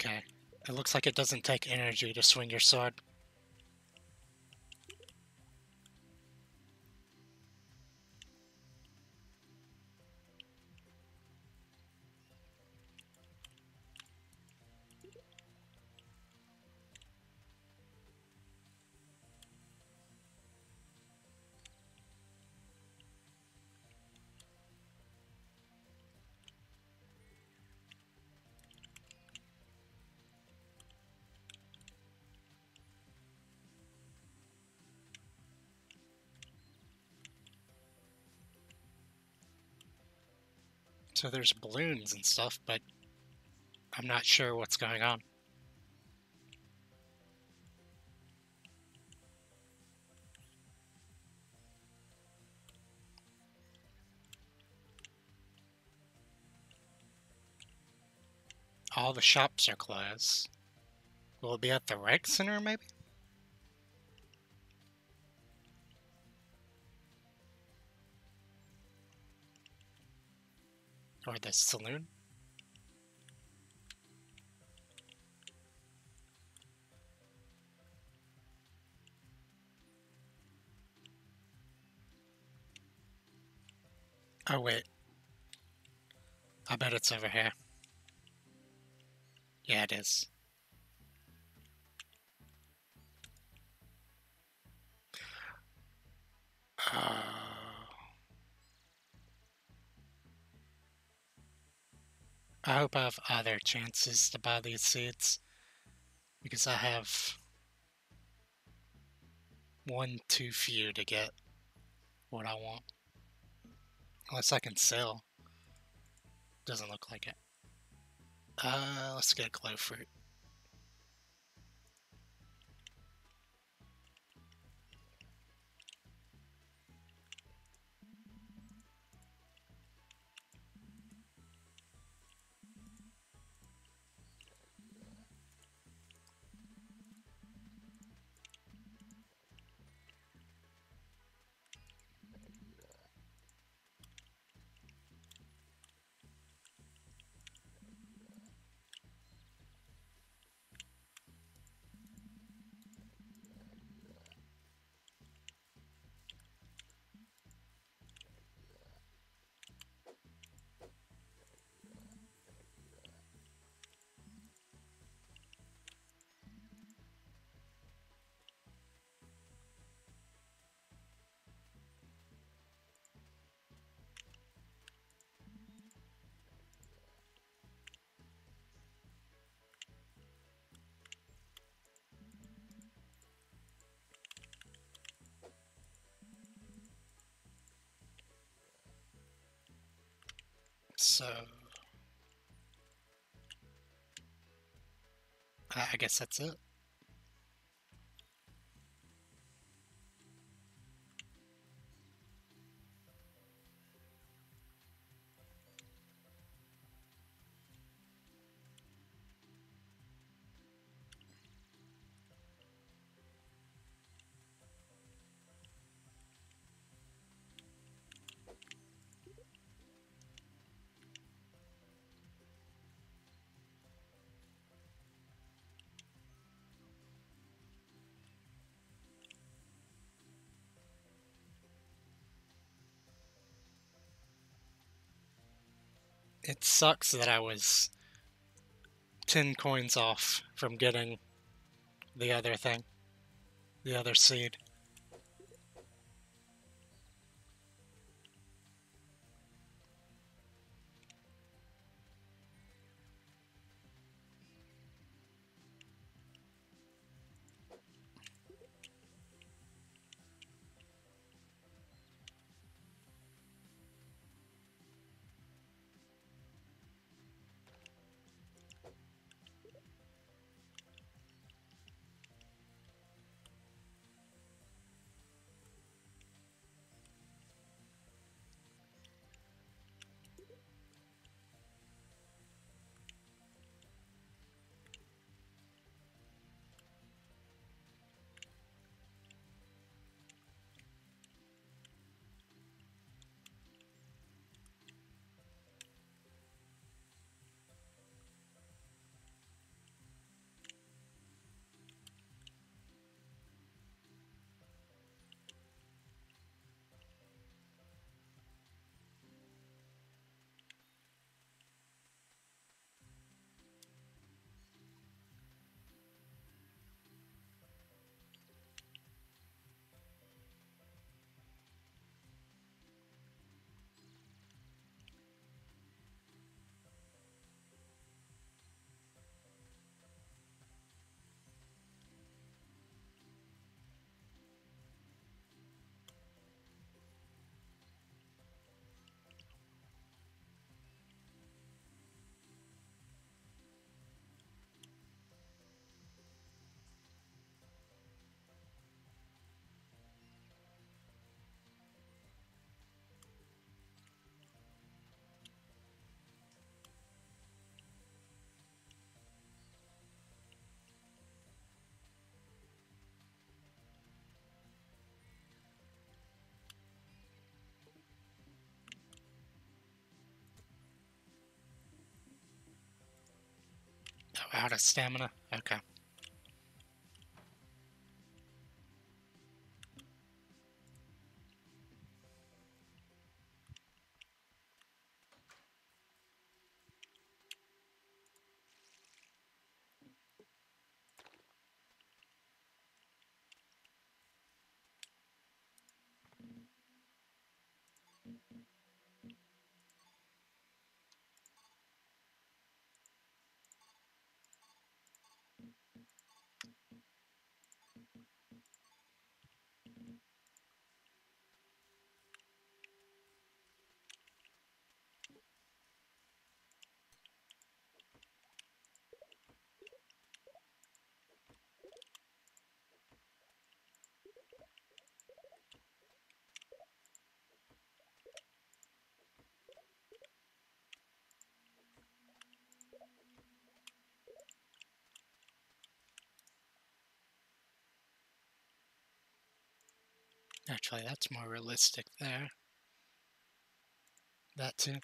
Okay. It looks like it doesn't take energy to swing your sword. So there's balloons and stuff, but I'm not sure what's going on. All the shops are closed. Will it be at the rec center, maybe? Or the saloon? Oh, wait. I bet it's over here. Yeah, it is. I hope I have other chances to buy these seeds because I have one too few to get what I want. Unless I can sell. Doesn't look like it. Uh, let's get a glow fruit. So I guess that's it. It sucks that I was 10 coins off from getting the other thing, the other seed. Out of stamina? Okay. Actually, that's more realistic there. That too.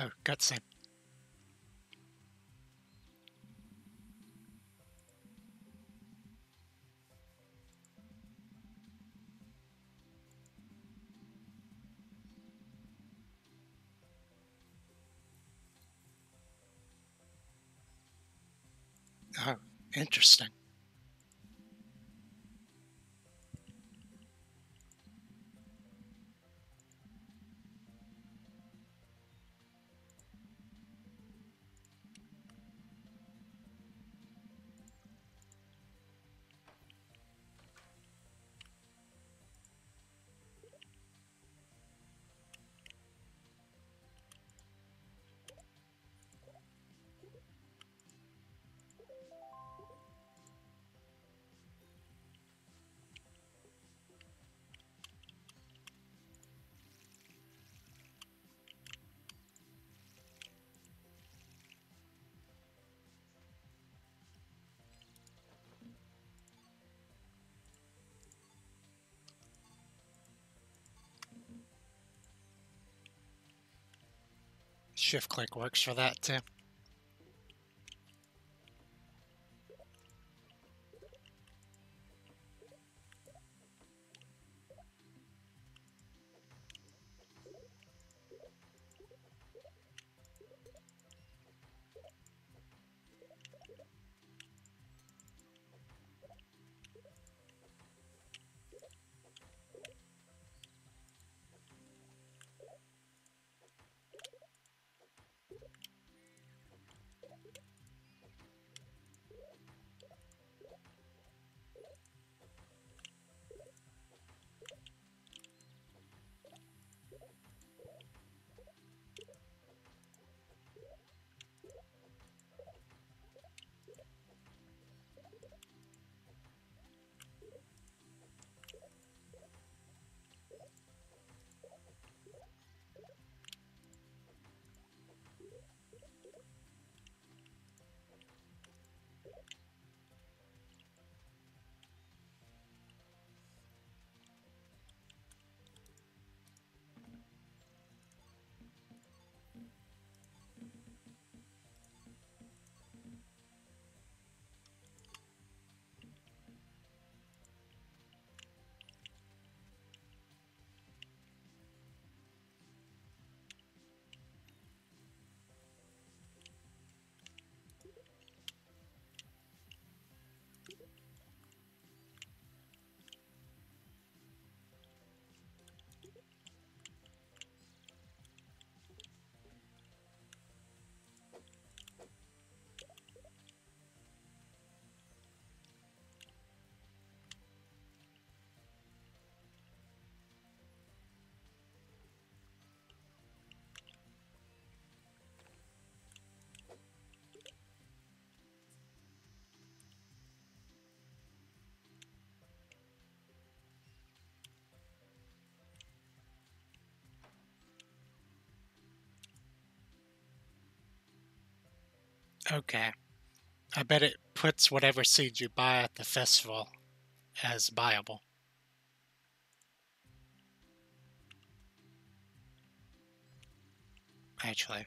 Oh, cutscene. Oh, interesting. Shift click works for that too. Okay. I bet it puts whatever seed you buy at the festival as buyable. Actually.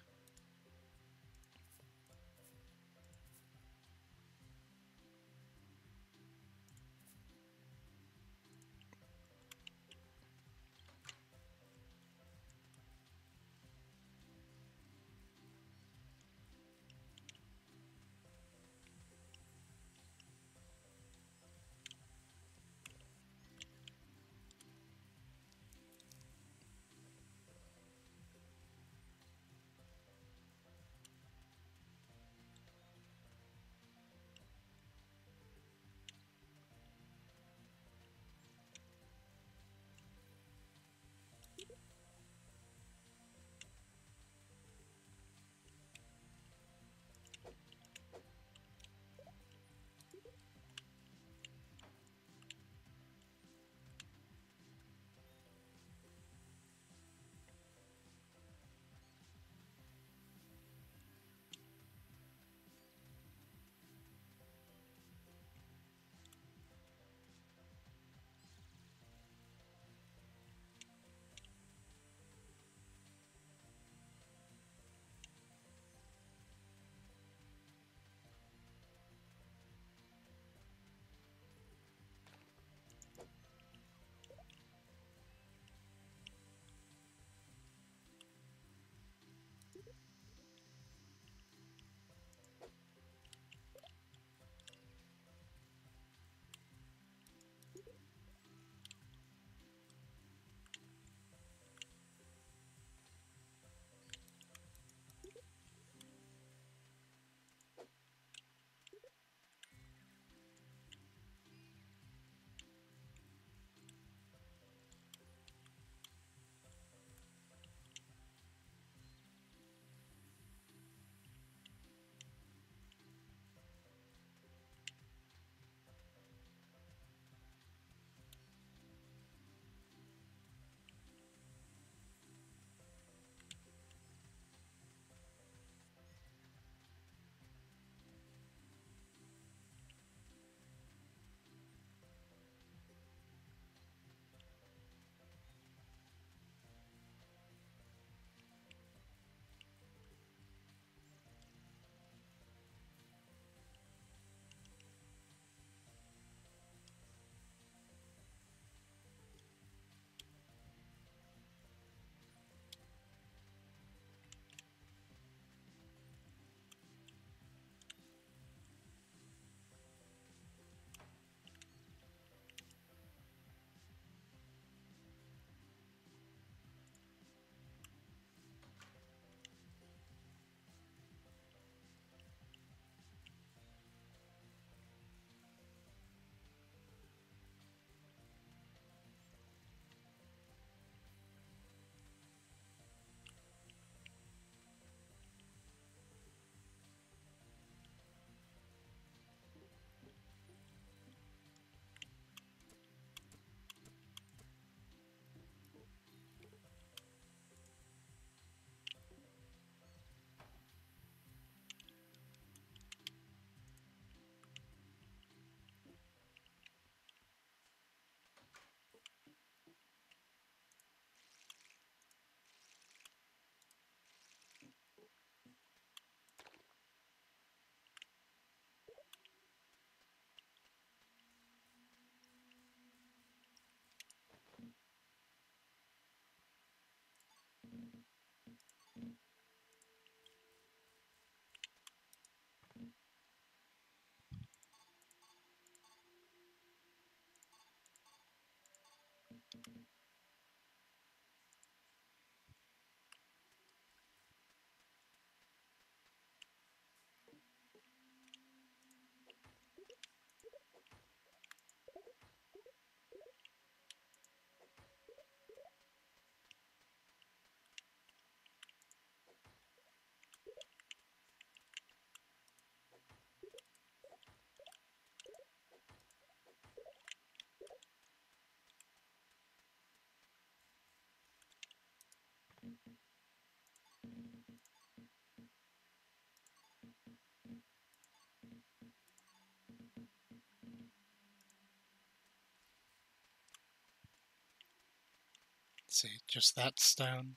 See, just that stone.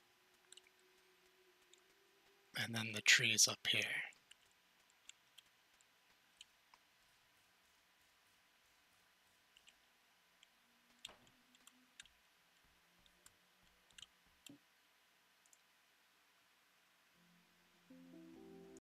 And then the trees up here.